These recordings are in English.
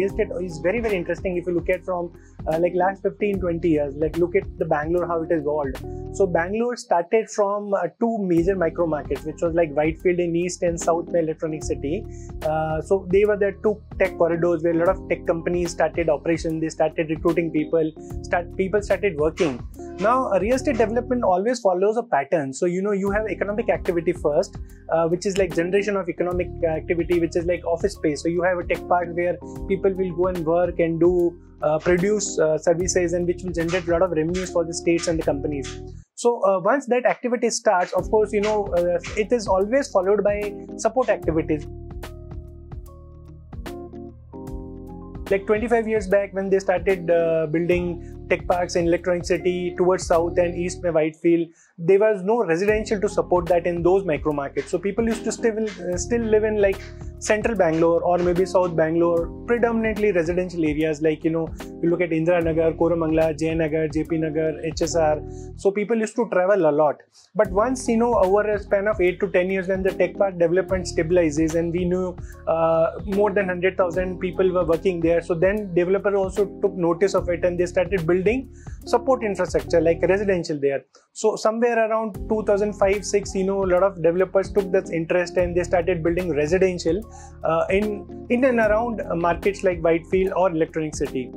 real estate is very very interesting if you look at from uh, like last 15 20 years. Like look at the bangalore how it has evolved. So bangalore started from uh, two major micro markets which was like whitefield in east and south electronic city. Uh, so they were the two tech corridors where a lot of tech companies started operation. They started recruiting people. Start people started working. Now real estate development always follows a pattern. So you know you have economic activity first uh, which is like generation of economic activity which is like office space. So you have a tech park where people will go and work and do uh, produce uh, services and which will generate a lot of revenues for the states and the companies. So uh, once that activity starts of course you know uh, it is always followed by support activities. Like 25 years back when they started uh, building tech parks in electronic city towards south and east by whitefield there was no residential to support that in those micro markets. So people used to still uh, still live in like central Bangalore or maybe South Bangalore, predominantly residential areas like you know you look at Indira Nagar, Koramangala, Jayanagar, JP Nagar, HSR. So people used to travel a lot. But once you know over a span of eight to ten years, when the tech park development stabilizes and we knew uh, more than hundred thousand people were working there, so then developer also took notice of it and they started building support infrastructure like residential there. So somewhere around 2005-6, you know, a lot of developers took that interest and they started building residential uh, in in and around markets like Whitefield or Electronic City.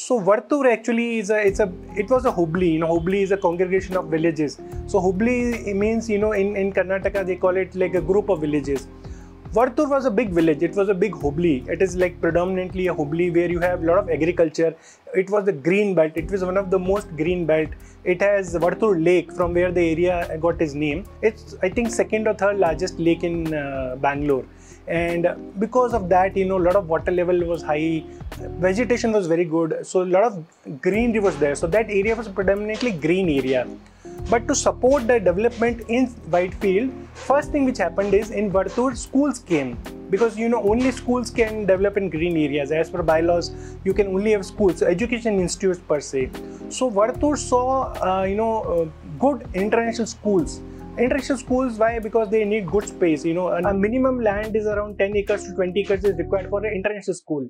So Varthur actually is a it's a it was a Hobli. You know, Hobli is a congregation of villages. So Hobli means you know in in Karnataka they call it like a group of villages. Varthur was a big village. It was a big hobli. It is like predominantly a hobli where you have a lot of agriculture. It was the green belt. It was one of the most green belt. It has Varthur Lake from where the area got its name. It's I think second or third largest lake in uh, Bangalore. And because of that, you know, a lot of water level was high. Vegetation was very good. So a lot of greenery was there. So that area was predominantly green area. But to support the development in Whitefield, first thing which happened is in Varthur, schools came because you know only schools can develop in green areas. As per bylaws, you can only have schools, education institutes per se. So Varthur saw uh, you know uh, good international schools international schools why because they need good space you know a minimum land is around 10 acres to 20 acres is required for an international school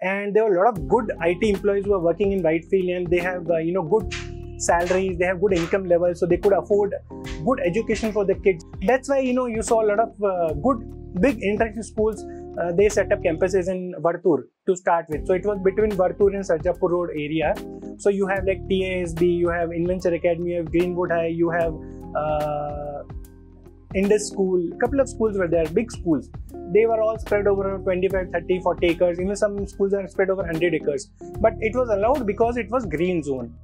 and there were a lot of good it employees who are working in whitefield and they have uh, you know good salaries they have good income levels so they could afford good education for the kids that's why you know you saw a lot of uh, good big international schools uh, they set up campuses in Varthur to start with. So it was between Varthur and Sarjapur Road area. So you have like TISB, you have Inventure Academy, you have Greenwood High, you have Uh, Indus School. A couple of schools were there, big schools. They were all spread over 25, 30, 40 acres. Even some schools are spread over 100 acres. But it was allowed because it was green zone.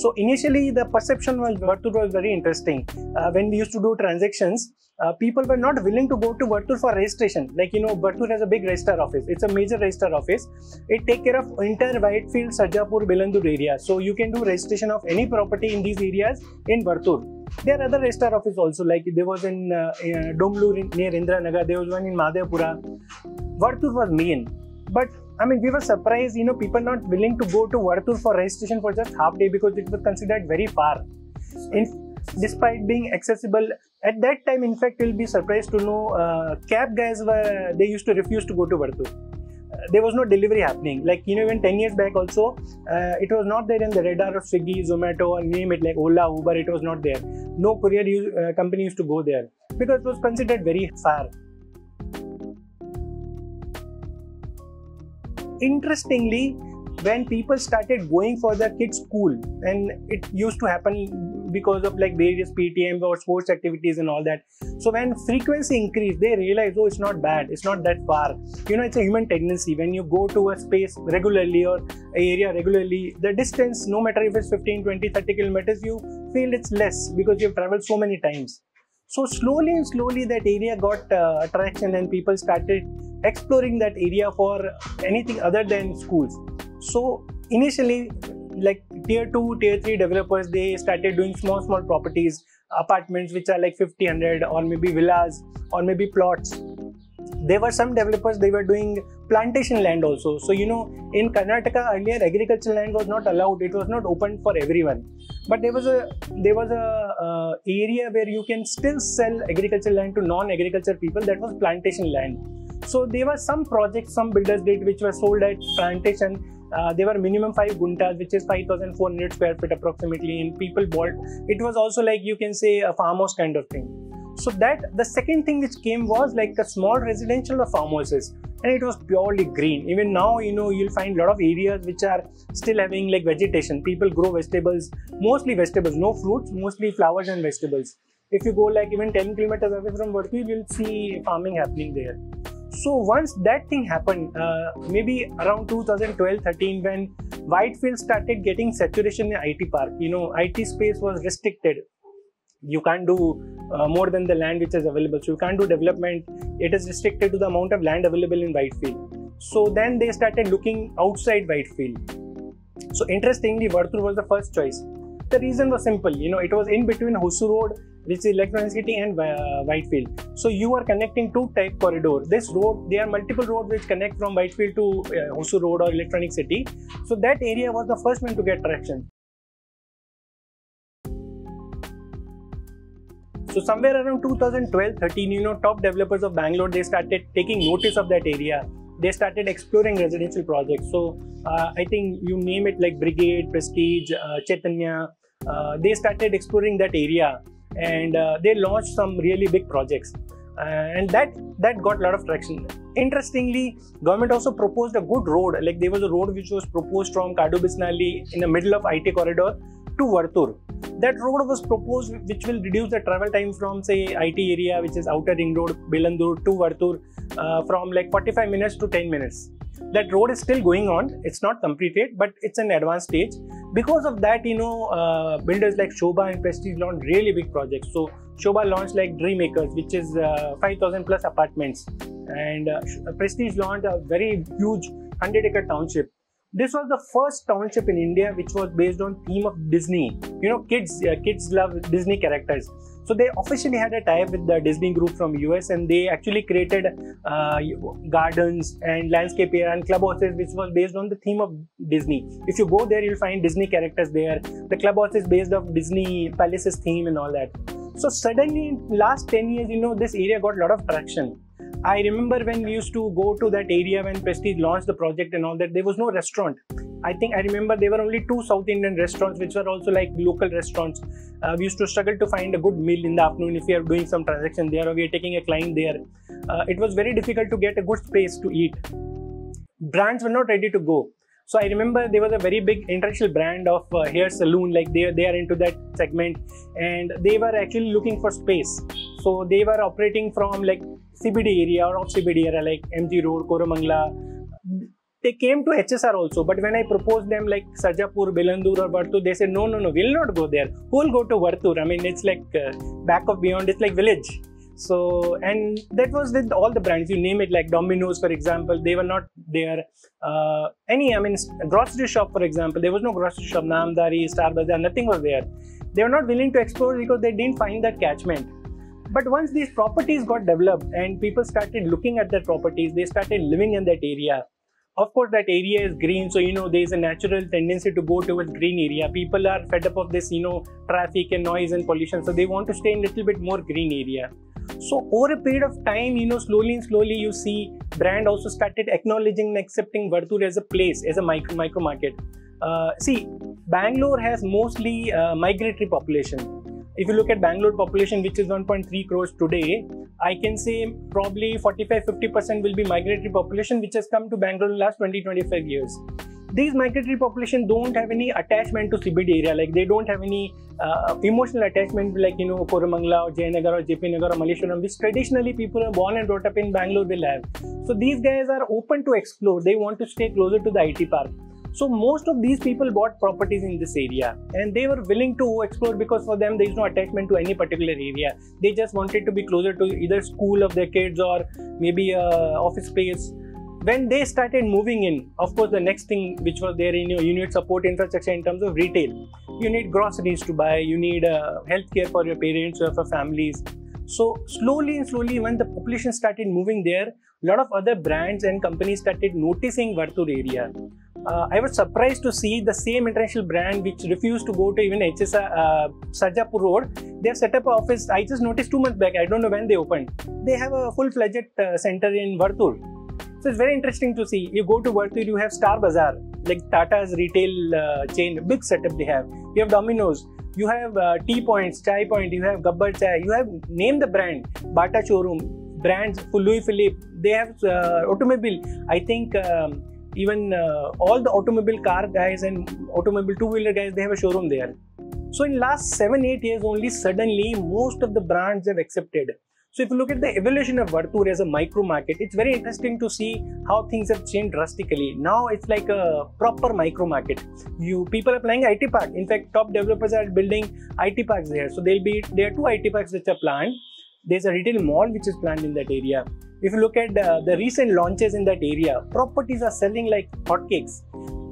So initially the perception was Varthur was very interesting. Uh, when we used to do transactions, uh, people were not willing to go to Varthur for registration. Like you know, Varthur has a big registrar office. It's a major registrar office. It take care of entire Whitefield, Sarjapur, Belandur area. So you can do registration of any property in these areas in Varthur. There are other registrar office also. Like there was in uh, Domlur near Indira Nagar. There was one in Mahadevapura. Varthur was main, but I mean, we were surprised, you know, people not willing to go to Varthur for registration for just half day because it was considered very far. In, despite being accessible at that time, in fact, you'll be surprised to know uh, cab guys were they used to refuse to go to Varthur. Uh, there was no delivery happening. Like you know, even 10 years back, also uh, it was not there in the radar of Swiggy, Zomato, name it like Ola, Uber. It was not there. No courier use, uh, company used to go there because it was considered very far. Interestingly when people started going for their kids school and it used to happen because of like various ptm or sports activities and all that. So when frequency increased they realized oh it's not bad. It's not that far. You know it's a human tendency. When you go to a space regularly or area regularly the distance no matter if it's 15 20 30 kilometers you feel it's less because you've traveled so many times. So slowly and slowly that area got uh, attraction and people started exploring that area for anything other than schools. So initially, like tier two, tier three developers, they started doing small, small properties, apartments which are like 50, 100 or maybe villas or maybe plots. there were some developers they were doing plantation land also. So you know in karnataka earlier agricultural land was not allowed. It was not open for everyone. But there was a there was a uh, area where you can still sell agricultural land to non agriculture people. That was plantation land so there were some projects some builders did which were sold at plantation. Uh, they were minimum 5 guntas which is 5400 square feet approximately and people bought. It was also like you can say a farmhouse kind of thing. So that the second thing which came was like a small residential or farmhouses and it was purely green. Even now you know you'll find a lot of areas which are still having like vegetation. People grow vegetables mostly vegetables no fruits mostly flowers and vegetables. If you go like even 10 kilometers away from Varthur, you'll see farming happening there so once that thing happened uh, maybe around 2012-13 when whitefield started getting saturation in it park you know it space was restricted. You can't do uh, more than the land which is available. So you can't do development. It is restricted to the amount of land available in whitefield. So then they started looking outside whitefield. So interestingly Varthur was the first choice. The reason was simple. You know it was in between Hosur road which is electronic city and uh, whitefield so you are connecting two type corridor this road there are multiple roads which connect from whitefield to uh, Hosur road or electronic city so that area was the first one to get traction So somewhere around 2012-13, you know, top developers of Bangalore they started taking notice of that area. They started exploring residential projects. So uh, I think you name it like Brigade, Prestige, uh, Chaitanya. Uh, they started exploring that area and uh, they launched some really big projects. Uh, and that that got a lot of traction. Interestingly, government also proposed a good road. Like there was a road which was proposed from Kadubeesanahalli in the middle of IT corridor to Varthur that road was proposed which will reduce the travel time from say IT area which is outer ring road Belandur to Varthur uh, from like 45 minutes to 10 minutes that road is still going on it's not completed but it's an advanced stage because of that you know uh, builders like Sobha and Prestige launched really big projects so Sobha launched like Dreamacres which is uh, 5000 plus apartments and uh, Prestige launched a very huge 100 acre township this was the first township in India which was based on theme of Disney. You know, kids uh, kids love Disney characters. So they officially had a tie-up with the Disney group from US, and they actually created uh, gardens and landscape area and clubhouses, which was based on the theme of Disney. If you go there, you'll find Disney characters there. The clubhouse is based off Disney palaces theme and all that. So suddenly, in last 10 years, you know, this area got a lot of traction I remember when we used to go to that area when Prestige launched the project and all that, there was no restaurant. I think I remember there were only two South Indian restaurants, which were also like local restaurants. Uh, we used to struggle to find a good meal in the afternoon if we are doing some transaction there or we are taking a client there. Uh, it was very difficult to get a good space to eat. Brands were not ready to go. So I remember there was a very big international brand of uh, hair salon, like they, they are into that segment, and they were actually looking for space. So they were operating from like CBD area or off CBD area like MG Road, Koramangala. They came to HSR also, but when I proposed them like Sarjapur, Belandur or Varthur, they said no, no, no, we'll not go there. Who will go to Varthur? I mean, it's like uh, back of beyond, it's like village. So, and that was with all the brands, you name it, like Domino's, for example, they were not there. Uh, any, I mean, grocery shop, for example, there was no grocery shop, Namdhari, Starbucks, nothing was there. They were not willing to explore because they didn't find that catchment. But once these properties got developed and people started looking at their properties, they started living in that area. Of course, that area is green, so you know there's a natural tendency to go towards green area. People are fed up of this, you know, traffic and noise and pollution, so they want to stay in a little bit more green area. So over a period of time, you know, slowly and slowly, you see brand also started acknowledging and accepting Varthur as a place, as a micro micro market. Uh, see, Bangalore has mostly uh, migratory population if you look at Bangalore population, which is 1.3 crores today, I can say probably 45-50% will be migratory population, which has come to Bangalore in the last 20-25 years. These migratory population don't have any attachment to CBD area, like they don't have any uh, emotional attachment like, you know, Koramangala or Jayanagar or JP Nagar or Malleshwaram, which traditionally people are born and brought up in Bangalore will have. So these guys are open to explore. They want to stay closer to the IT park. So most of these people bought properties in this area and they were willing to explore because for them there is no attachment to any particular area. They just wanted to be closer to either school of their kids or maybe a office space. When they started moving in, of course, the next thing which was there in your you need support infrastructure in terms of retail. You need groceries to buy, you need uh, healthcare for your parents or for families. So slowly and slowly, when the population started moving there, a lot of other brands and companies started noticing Varthur area. Uh, I was surprised to see the same international brand which refused to go to even HSR uh, Road. They have set up an office. I just noticed two months back. I don't know when they opened. They have a full-fledged uh, center in Varthur. So it's very interesting to see. You go to Varthur, you have Star Bazaar, like Tata's retail uh, chain, big setup they have. You have Domino's, you have uh, Tea Points, Chai Point, you have Gabbar Chai, you have name the brand, Bata showroom, brands, Louis Philippe. They have uh, automobile. I think. Um, even uh, all the automobile car guys and automobile two-wheeler guys they have a showroom there so in last 7 8 years only suddenly most of the brands have accepted so if you look at the evolution of Varthur as a micro market, it's very interesting to see how things have changed drastically. Now it's like a proper micro market. You people are planning IT park. In fact, top developers are building IT parks there. So there'll be there are two IT parks which are planned. There's a retail mall which is planned in that area. If you look at uh, the recent launches in that area, properties are selling like hotcakes.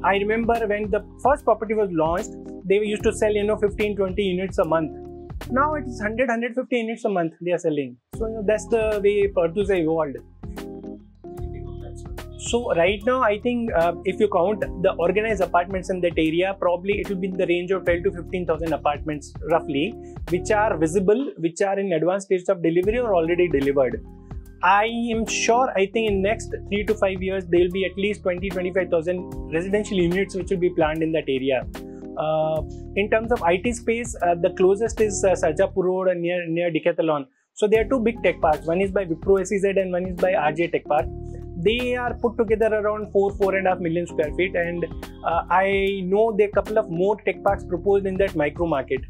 I remember when the first property was launched, they used to sell you know 15 20 units a month. Now it's 100 150 units a month they are selling. So you know, that's the way have evolved. So right now, I think uh, if you count the organized apartments in that area, probably it will be in the range of 12 to 15,000 apartments roughly, which are visible, which are in advanced stages of delivery or already delivered. I am sure, I think in next three to five years, there will be at least 20, 25,000 residential units which will be planned in that area. Uh, in terms of IT space, uh, the closest is uh, Sarjapur Road near near Decathlon. So there are two big tech parks. One is by Wipro SEZ and one is by RJ Tech Park. They are put together around four four and a half million square feet, and uh, I know there are a couple of more tech parks proposed in that micro market.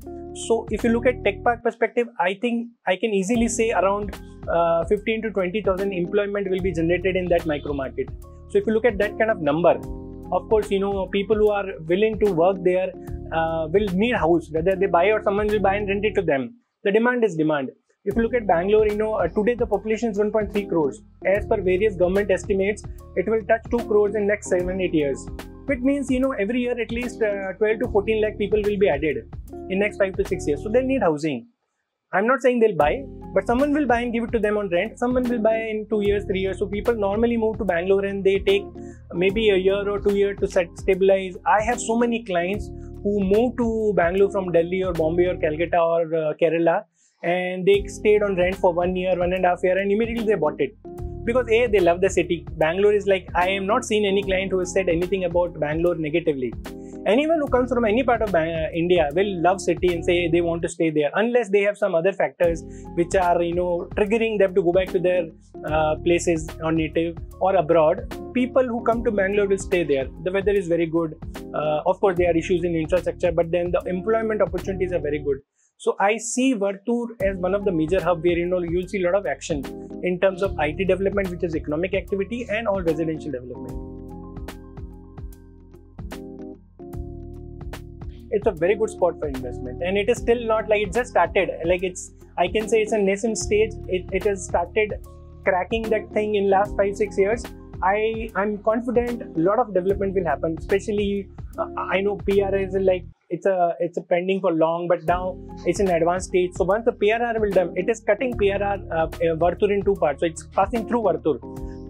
So if you look at tech park perspective, I think I can easily say around uh, 15 to 20,000 employment will be generated in that micro market. So if you look at that kind of number, of course, you know people who are willing to work there uh, will need house. Whether they buy or someone will buy and rent it to them. The demand is demand. If you look at Bangalore, you know uh, today the population is 1.3 crores. As per various government estimates, it will touch 2 crores in next seven eight years. Which means you know every year at least uh, 12 to 14 lakh people will be added in next five to six years. So they'll need housing. I'm not saying they'll buy, but someone will buy and give it to them on rent. Someone will buy in two years, three years. So people normally move to Bangalore and they take maybe a year or two years to set, stabilize. I have so many clients who move to Bangalore from Delhi or Bombay or Calcutta or uh, Kerala and they stayed on rent for one year, one and a half year, and immediately they bought it. Because a they love the city. Bangalore is like I am not seen any client who has said anything about Bangalore negatively. Anyone who comes from any part of India will love city and say they want to stay there unless they have some other factors which are you know triggering them to go back to their uh, places or native or abroad. People who come to Bangalore will stay there. The weather is very good. Uh, of course there are issues in infrastructure but then the employment opportunities are very good so I see Varthur as one of the major hub where you know you'll see a lot of action in terms of IT development, which is economic activity, and all residential development. it's a very good spot for investment. And it is still not like it just started. Like it's i can say it's a nascent stage. It, it has started cracking that thing in last five six years. I i'm confident a lot of development will happen especially uh, i know pr is like it's a it's a pending for long but now it's in advanced stage so once the prr will done it is cutting prr uh, varthur in two parts so it's passing through varthur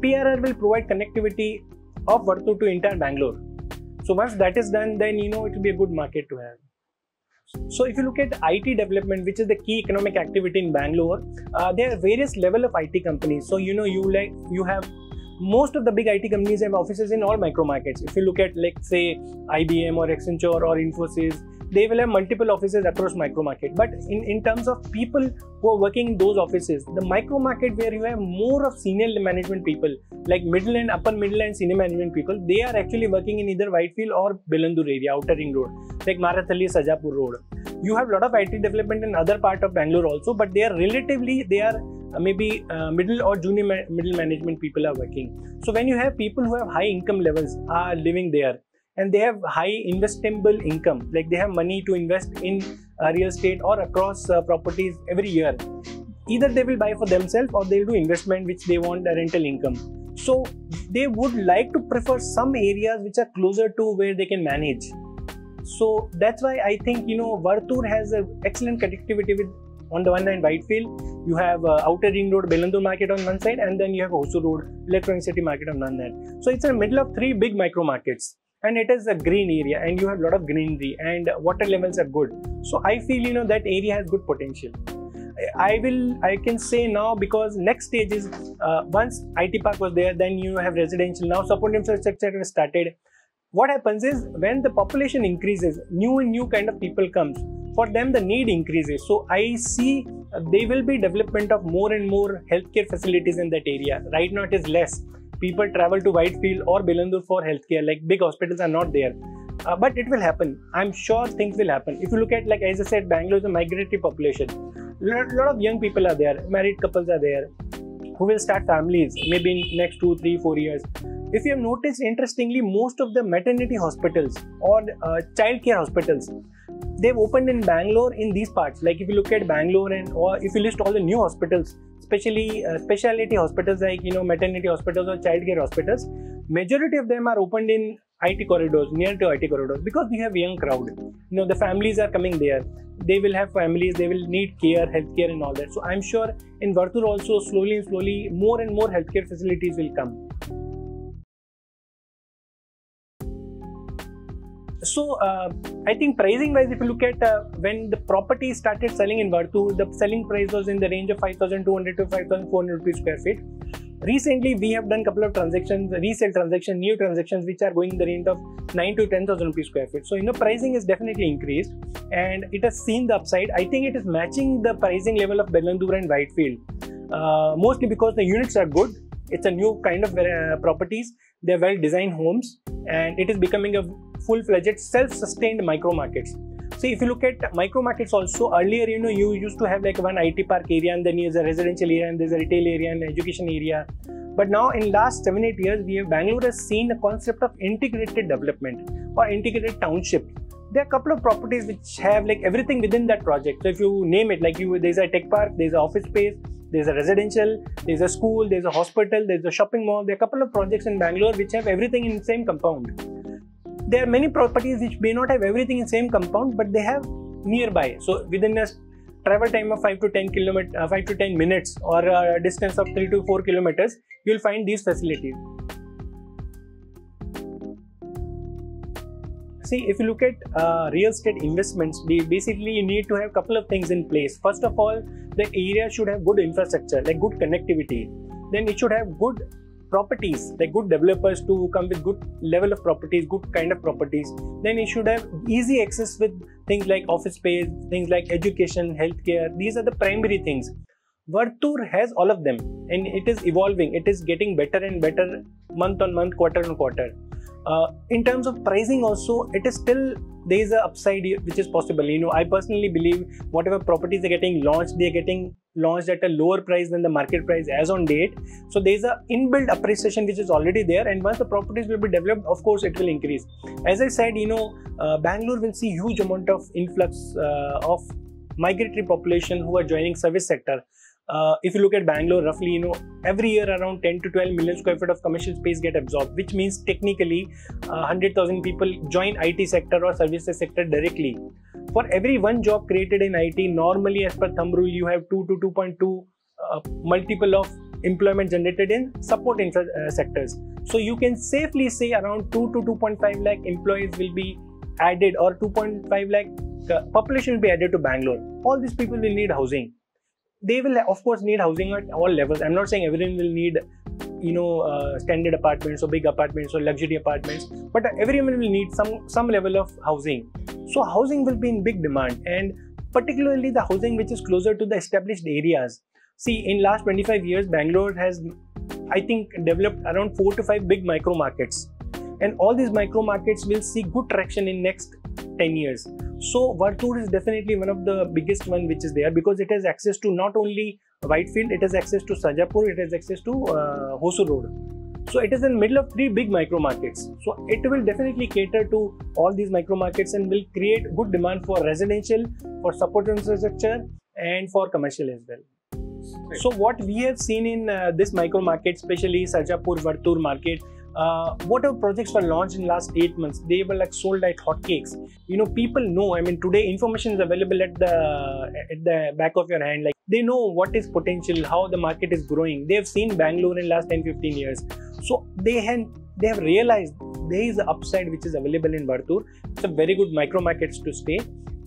prr will provide connectivity of varthur to entire bangalore so once that is done, then you know it will be a good market to have. So if you look at IT development, which is the key economic activity in Bangalore, uh, there are various level of IT companies. So you know you like you have most of the big IT companies have offices in all micro markets. If you look at like say IBM or Accenture or Infosys, they will have multiple offices across micro market but in, in terms of people who are working in those offices the micro market where you have more of senior management people like middle and upper middle and senior management people they are actually working in either whitefield or Bellandur area outer ring road like marathalli sarjapur road you have a lot of it development in other part of bangalore also but they are relatively they are maybe uh, middle or junior ma- middle management people are working. So when you have people who have high income levels are living there and they have high investable income like they have money to invest in uh, real estate or across uh, properties every year either they will buy for themselves or they'll do investment which they want a rental income. So they would like to prefer some areas which are closer to where they can manage. So that's why i think you know varthur has an excellent connectivity with On the one hand, Whitefield, you have uh, Outer Ring Road, Bellandur Market on one side, and then you have Hosur Road, Electronic City Market on hand. So it's in the middle of three big micro markets and it is a green area and you have a lot of greenery and water levels are good. So i feel you know that area has good potential. I will i can say now because next stage is uh, once it park was there then you have residential now support infrastructure started. What happens is when the population increases new and new kind of people comes for them the need increases so i see uh, there will be development of more and more healthcare facilities in that area right now it is less people travel to Whitefield or Bellandur for healthcare. Like big hospitals are not there. Uh, but it will happen. I'm sure things will happen. If you look at, like as I said, Bangalore is a migratory population. A lot, lot of young people are there. Married couples are there who will start families maybe in next two, three, four years. If you have noticed, interestingly, most of the maternity hospitals or uh, child care hospitals, they've opened in Bangalore in these parts. Like if you look at Bangalore and or if you list all the new hospitals, especially uh, specialty hospitals like you know maternity hospitals or child care hospitals, majority of them are opened in IT corridors, near to IT corridors, because we have young crowd. You know the families are coming there. They will have families. They will need care, healthcare, and all that. So I'm sure in Varthur also slowly and slowly more and more healthcare facilities will come. So uh, I think pricing wise, if you look at uh, when the property started selling in Varthur, the selling price was in the range of 5,200 to 5,400 rupees square feet. Recently, we have done a couple of transactions, resale transactions, new transactions, which are going in the range of 9 to 10,000 rupees square feet. So, you know, pricing is definitely increased and it has seen the upside. I think it is matching the pricing level of Bellandur and Whitefield, uh, mostly because the units are good. It's a new kind of uh, properties. They're well designed homes and it is becoming a full-fledged self-sustained micro markets. So if you look at micro markets also earlier you know you used to have like one it park area and then there's a residential area and there's a retail area and education area. But now in last seven eight years we have bangalore has seen the concept of integrated development or integrated township. There are a couple of properties which have like everything within that project. So if you name it like you there's a tech park there's an office space there's a residential there's a school there's a hospital there's a shopping mall. There are a couple of projects in bangalore which have everything in the same compound there are many properties which may not have everything in same compound but they have nearby. So within a travel time of 5 to 10 kilometers uh, 5 to 10 minutes or a distance of 3 to 4 kilometers you'll find these facilities. See if you look at uh, real estate investments basically you need to have a couple of things in place. First of all the area should have good infrastructure like good connectivity. Then it should have good properties like good developers to come with good level of properties good kind of properties then you should have easy access with things like office space things like education healthcare. These are the primary things. Varthur has all of them and it is evolving. It is getting better and better month on month quarter on quarter uh, in terms of pricing also it is still there is a upside which is possible. You know i personally believe whatever properties are getting launched they're getting launched at a lower price than the market price as on date. So there is a inbuilt appreciation which is already there and once the properties will be developed of course it will increase. As i said you know uh, bangalore will see huge amount of influx uh, of migratory population who are joining service sector uh, if you look at Bangalore, roughly, you know, every year around 10 to 12 million square feet of commercial space get absorbed, which means technically uh, 100,000 people join IT sector or services sector directly. For every one job created in IT, normally as per thumb rule, you have 2 to 2.2 uh, multiple of employment generated in support infra uh, sectors. So you can safely say around 2 to 2.5 lakh employees will be added or 2.5 lakh uh, population will be added to Bangalore. All these people will need housing they will of course need housing at all levels. I'm not saying everyone will need you know uh, standard apartments or big apartments or luxury apartments but everyone will need some some level of housing. So housing will be in big demand and particularly the housing which is closer to the established areas. See in last 25 years bangalore has i think developed around 4 to 5 big micro markets. And all these micro markets will see good traction in next 10 years so Varthur is definitely one of the biggest one which is there because it has access to not only Whitefield, it has access to Sarjapur, it has access to uh, Hosur Road. So it is in middle of three big micro markets. So it will definitely cater to all these micro markets and will create good demand for residential, for support infrastructure, and for commercial as well. So what we have seen in uh, this micro market, especially Sarjapur Varthur market, uh, whatever projects were launched in last eight months, they were like sold like hotcakes. You know, people know. I mean, today information is available at the at the back of your hand. Like they know what is potential, how the market is growing. They have seen Bangalore in last 10, 15 years. So they have they have realized there is an upside which is available in Varthur. It's a very good micro markets to stay.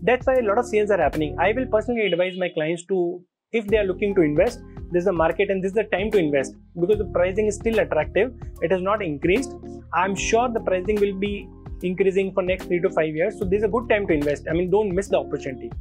That's why a lot of sales are happening. I will personally advise my clients to, if they are looking to invest, this is the market and this is the time to invest because the pricing is still attractive. It has not increased. I'm sure the pricing will be increasing for next three to five years. So this is a good time to invest. I mean, don't miss the opportunity.